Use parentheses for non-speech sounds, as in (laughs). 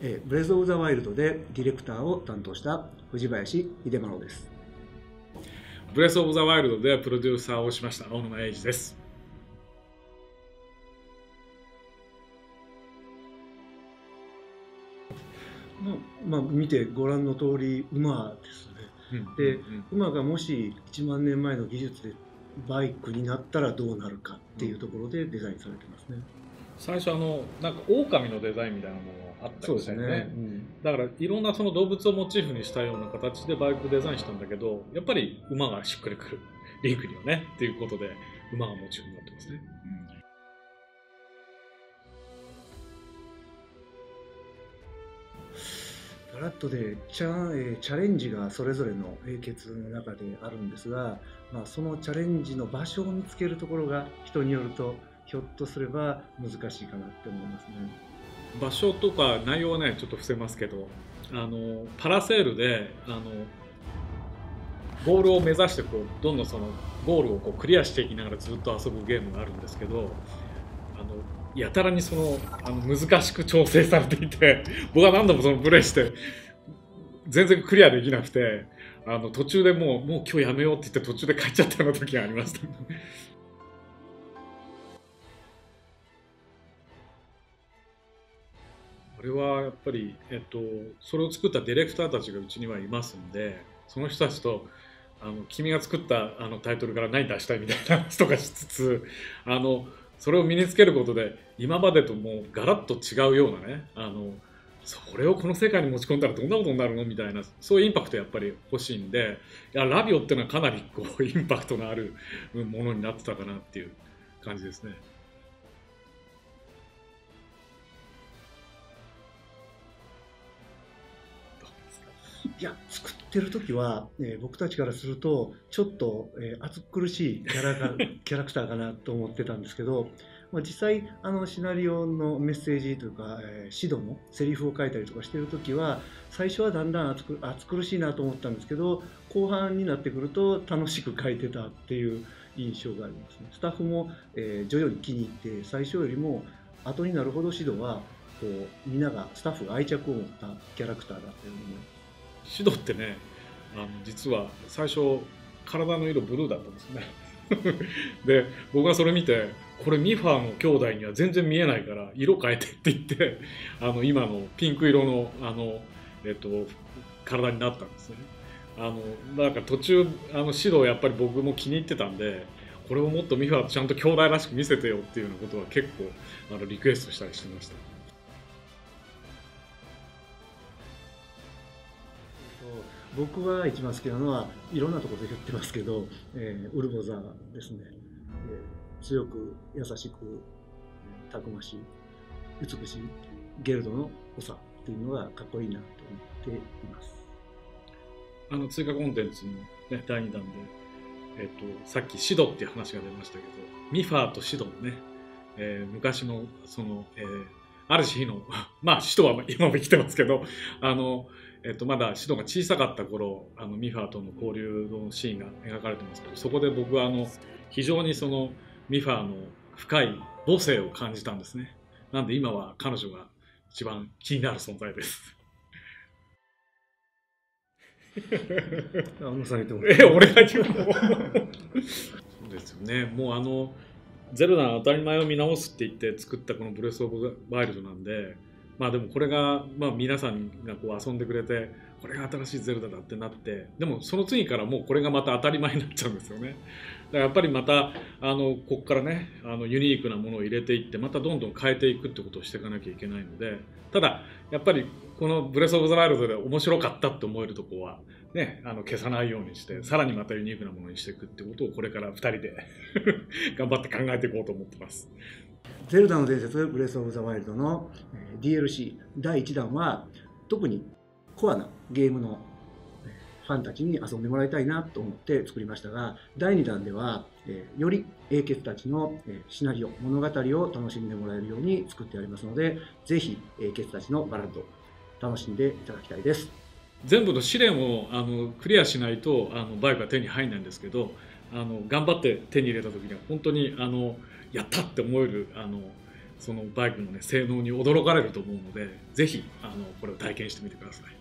えー、ブレス・オブ・ザ・ワイルドでディレクターを担当した藤林秀丸です。ブレス・オブ・ザ・ワイルドでプロデューサーをしました青沼英二です。まあ、見てご覧の通り馬ですね。うん、で、うん、馬がもし1万年前の技術でバイクになったらどうなるかっていうところでデザインされてますね。最初あのなんか狼のデザインみたいなものあったりしてね、ねうん、だからいろんなその動物をモチーフにしたような形でバイクデザインしたんだけどやっぱり馬がしっくりくる。リンクにはねっていうことで馬がモチーフになってますね。うん。ガラットでチャ,、えー、チャレンジがそれぞれの英傑の中であるんですが、まあ、そのチャレンジの場所を見つけるところが人によるとひょっとすれば難しいかなって思いますね。場所とか内容はねちょっと伏せますけどあのパラセールであのゴールを目指してこうどんどんそのゴールをこうクリアしていきながらずっと遊ぶゲームがあるんですけどあのやたらにそのあの難しく調整されていて (laughs) 僕は何度もそのプレイして全然クリアできなくてあの途中でもうもう今日やめようって言って途中で帰っちゃったような時がありましたこれはやっぱり、えっと、それを作ったディレクターたちがうちにはいますんでその人たちとあの君が作ったあのタイトルから何出したいみたいな話とかしつつあのそれを身につけることで今までともうガラッと違うようなねあのそれをこの世界に持ち込んだらどんなことになるのみたいなそういうインパクトやっぱり欲しいんでいやラビオっていうのはかなりこうインパクトのあるものになってたかなっていう感じですね。いや作ってる時は、えー、僕たちからするとちょっと、えー、暑苦しいキャラ (laughs) キャラクターかなと思ってたんですけど、まあ、実際あのシナリオのメッセージというか、えー、指導のセリフを書いたりとかしてる時は最初はだんだん暑く暑苦しいなと思ったんですけど後半になってくると楽しく書いてたっていう印象がありますね。スタッフも、えー、徐々に気に入って最初よりも後になるほど指導はこうみんながスタッフが愛着を持ったキャラクターだったように思います。シドってねあの実は最初体の色ブルーだったんですね (laughs) で僕はそれ見てこれミファーの兄弟には全然見えないから色変えてって言ってあの今のピンク色のあの、えっと、体になったんですねあのなんか途中あの指導やっぱり僕も気に入ってたんでこれをもっとミファーちゃんと兄弟らしく見せてよっていうようなことは結構あのリクエストしたりしてました。僕は一番好きなのはいろんなところで言ってますけど、えー、ウルボザーですね、えー、強く優しくたくましい美しいゲルドの長っていうのがかっこいいなと思っています。あの追加コンテンツの、ね、第2弾で、えーと、さっきシドっていう話が出ましたけどミファーとシドのね、えー、昔のその、えー、ある日の (laughs) まあシドは今も生きてますけどあのえっと、まだシドが小さかった頃あのミファーとの交流のシーンが描かれてますけどそこで僕はあの非常にそのミファーの深い母性を感じたんですね。なんで今は彼女が一番気になる存在です。(laughs) え俺が言うの？そ (laughs) うですよね。もうあのゼルダの当たり前を見直すって言って作ったこのブレス・オブ・ワイルドなんでまあでもこれが、まあ、皆さんがこう遊んでくれてこれが新しいゼルダだってなってでもその次からもうこれがまた当たり前になっちゃうんですよねだからやっぱりまたあのここからねあのユニークなものを入れていってまたどんどん変えていくってことをしていかなきゃいけないのでただやっぱりこの「ブレス・オブ・ザ・ワイルド」で面白かったって思えるとこはね、あの消さないようにしてさらにまたユニークなものにしていくってことをこれから2人で (laughs) 頑張って考えていこうと思ってます。ゼルダの伝説ブレス・オブ・ザ・ワイルドの DLC 第1弾は特にコアなゲームのファンたちに遊んでもらいたいなと思って作りましたが第2弾では、より英傑たちの、シナリオ物語を楽しんでもらえるように作ってありますのでぜひ英傑たちのバラッド楽しんでいただきたいです。全部の試練をあのクリアしないとあのバイクは手に入らないんですけどあの頑張って手に入れた時には本当にあのやったって思えるあのそのバイクの、ね、性能に驚かれると思うのでぜひあのこれを体験してみてください。